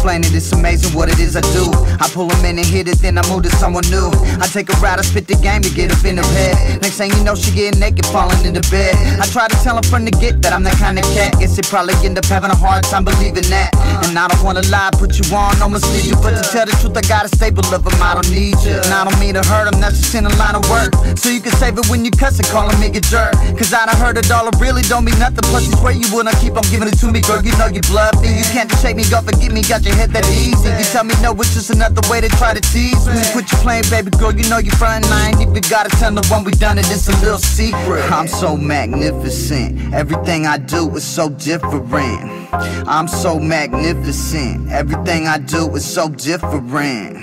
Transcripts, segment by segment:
granted, it's amazing what it is I do. I pull them in and hit it, then I move to someone new. I take a ride, I spit the game to get up in her head. Next thing you know, she getting naked, falling into bed. I try to tell her from the get that I'm that kind of cat. Guess it probably end up having a hard time believing that. And I don't wanna lie, put you on, no mislead you. But to tell the truth, I got a staple of them, I don't need you. And I don't mean to hurt them, that's just in a line of work. So you can save it when you cuss and call a jerk. Cause I done heard a dollar really don't mean nothing. Plus, you swear you wouldn't keep on giving it to me, girl. You know you bluffing. You can't just shake me and get me, got your head that easy. You tell me no, it's just another way to try to tease me. Quit your playing, baby girl, you know you front and I ain't even gotta tell the one we done it, it's a little secret. I'm so magnificent, everything I do is so different. I'm so magnificent, everything I do is so different.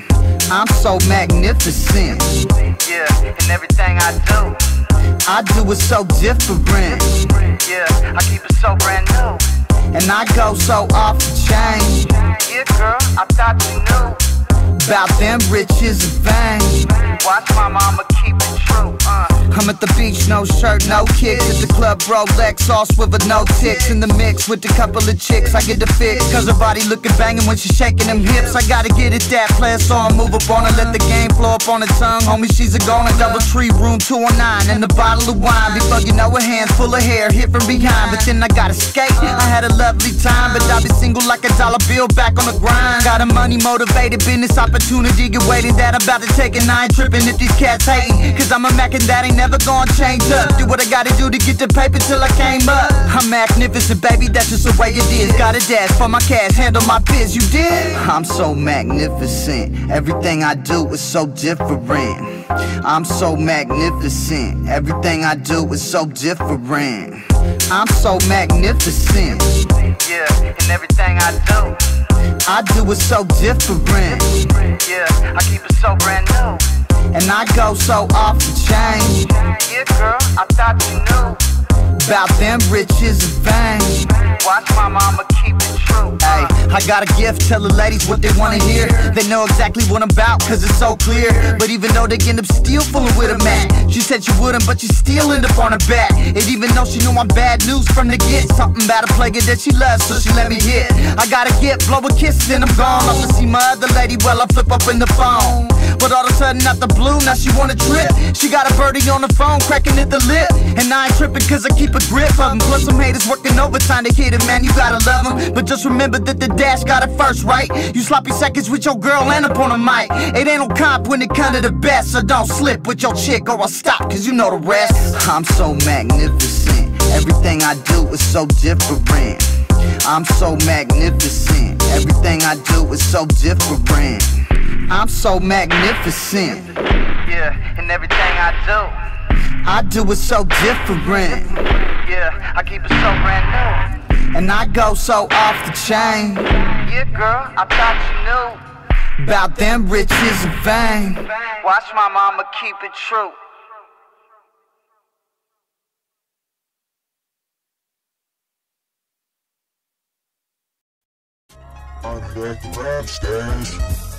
I'm so magnificent. Yeah, and everything I do. I do it so different. Yeah, I keep it so brand. And I go so off the chain. Yeah, girl, I thought you knew. About them riches and fame. Watch my mama keep it true. Uh. I'm at the beach, no shirt, no kicks. At the club, Rolex, all swivel, no ticks. In the mix with a couple of chicks, I get the fix. Cause her body looking banging when she's shaking them hips. I gotta get it that player, so I move up on her. Let the game flow up on her tongue. Homie, she's a goner. DoubleTree, room 209. And a bottle of wine. Before you know her hands full of hair, hit from behind. But then I gotta skate. I had a lovely time, but I'll be single like a dollar bill back on the grind. Got a money motivated business opportunity. Get waited that I'm about to take, and I ain't tripping if these cats hating. Cause I'm a Mac and that ain't never gonna change up. Do what I gotta do to get the paper till I came up. I'm magnificent, baby, that's just the way it is. Got a dash for my cash, handle my biz, you did? I'm so magnificent, everything I do is so different. I'm so magnificent, everything I do is so different. I'm so magnificent. Yeah, and everything I do. I do it so different. Yeah, I keep it so brand new. And I go so off the chain. Yeah, girl, I thought you knew. About them riches and fame. Watch my mama keep it true. Hey, I got a gift, tell the ladies what they wanna hear. They know exactly what I'm about, cause it's so clear. But even though they end up still fooling with a man, she said she wouldn't, but she still end up on her back. And even though she knew I'm bad news from the get, something about a player that she loves, so she let me hit. I gotta get, blow a kiss, then I'm gone. To see my other lady while I flip up in the phone. But all of a sudden, out the blue, now she wanna trip. She got a birdie on the phone, cracking at the lip. And I ain't tripping, cause I keep a grip of them. Plus, some haters working overtime to hit it, man. You gotta love them. But just remember that the dash got it first, right? You sloppy seconds with your girl and up on a mic. It ain't no comp when it come to the best. So don't slip with your chick or I'll stop, cause you know the rest. I'm so magnificent. Everything I do is so different. I'm so magnificent. Everything I do is so different. I'm so magnificent. Yeah, and everything I do. I do it so different. Yeah, I keep it so brand new. And I go so off the chain. Yeah, girl, I thought you knew. About them riches and fame. Watch my mama keep it true. I'm back rap stars.